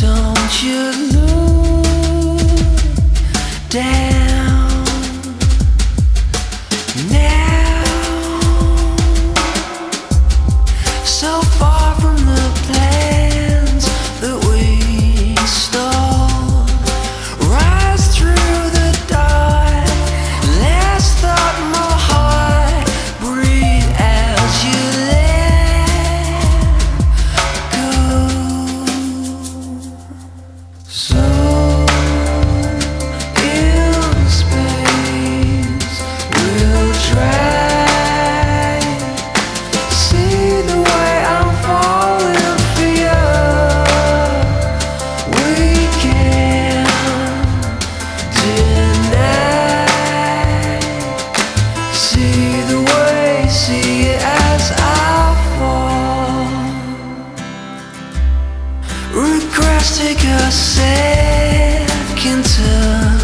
don't you look down Regrets take a second to